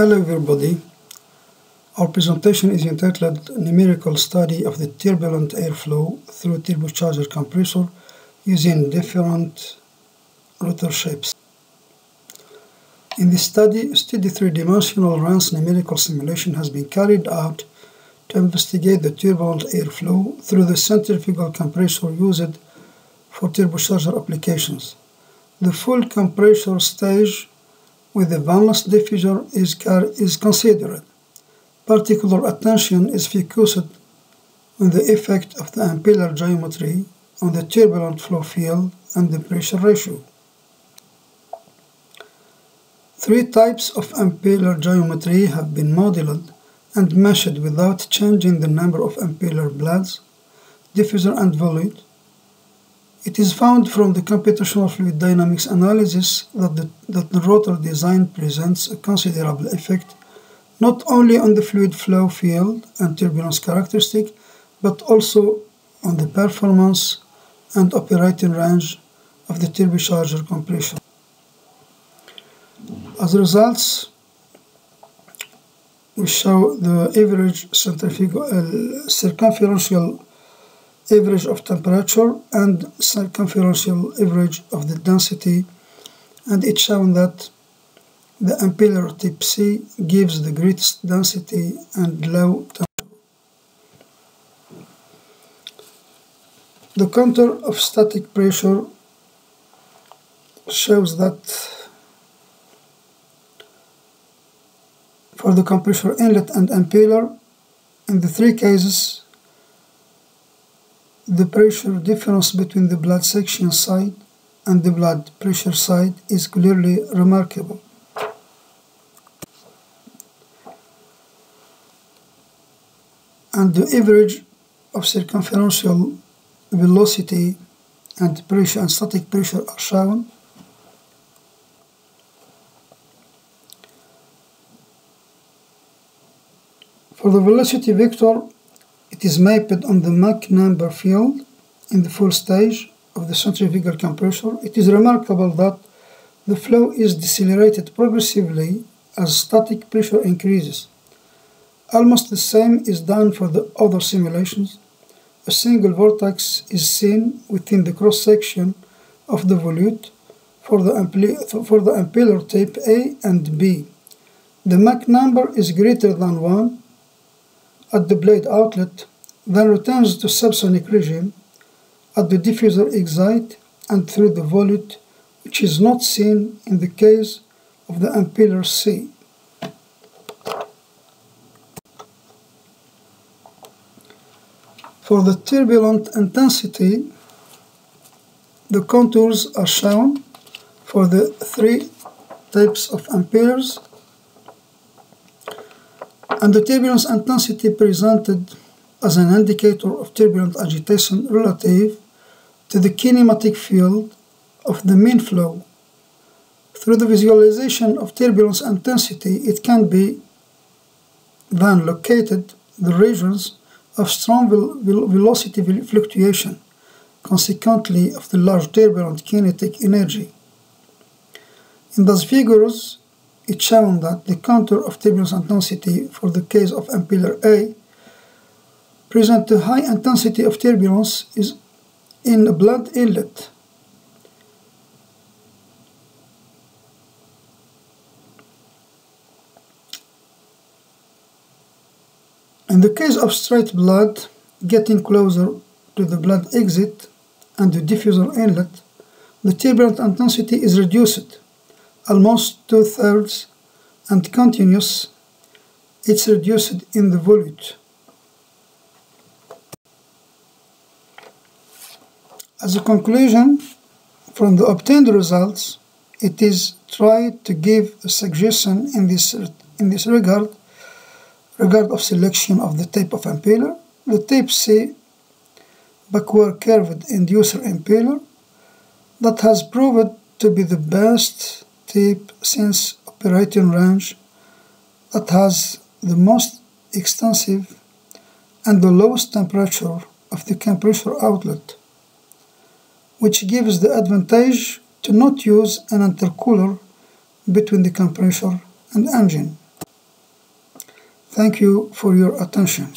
Hello everybody. Our presentation is entitled Numerical Study of the Turbulent Airflow through Turbocharger Compressor using different rotor shapes. In this study, a steady three-dimensional RANS numerical simulation has been carried out to investigate the turbulent airflow through the centrifugal compressor used for turbocharger applications. The full compressor stage with the vaneless diffuser is, is considered. Particular attention is focused on the effect of the impeller geometry on the turbulent flow field and the pressure ratio. Three types of impeller geometry have been modeled and measured without changing the number of impeller blades, diffuser and volute, it is found from the computational fluid dynamics analysis that the, that the rotor design presents a considerable effect not only on the fluid flow field and turbulence characteristic, but also on the performance and operating range of the turbocharger compressor. As a result, we show the average centrifugal uh, circumferential average of temperature and circumferential average of the density and it's shown that the impeller tip C gives the greatest density and low temperature. The contour of static pressure shows that for the compressor inlet and impeller in the three cases the pressure difference between the blade suction side and the blade pressure side is clearly remarkable. And the average of circumferential velocity and pressure and static pressure are shown. For the velocity vector, it is mapped on the Mach number field in the full stage of the centrifugal compressor. It is remarkable that the flow is decelerated progressively as static pressure increases. Almost the same is done for the other simulations. A single vortex is seen within the cross-section of the volute for the, for the impeller tape A and B. The Mach number is greater than 1 at the blade outlet, then returns to subsonic regime at the diffuser exit and through the volute, which is not seen in the case of the impeller C. For the turbulent intensity, the contours are shown for the three types of impellers and the turbulence intensity presented as an indicator of turbulent agitation relative to the kinematic field of the mean flow. Through the visualization of turbulence intensity, it can be then located the regions of strong velocity fluctuation, consequently of the large turbulent kinetic energy. In those figures, it's shown that the contour of turbulence intensity for the case of impeller A present the high intensity of turbulence is in a blade inlet. In the case of straight blade, getting closer to the blade exit and the diffuser inlet, the turbulent intensity is reduced almost two-thirds and continuous, it's reduced in the volute. As a conclusion, from the obtained results, it is tried to give a suggestion in this, in this regard, regard of selection of the type of impeller. The type C backward curved inducer impeller that has proved to be the best tape since operating range that has the most extensive and the lowest temperature of the compressor outlet, which gives the advantage to not use an intercooler between the compressor and engine. Thank you for your attention.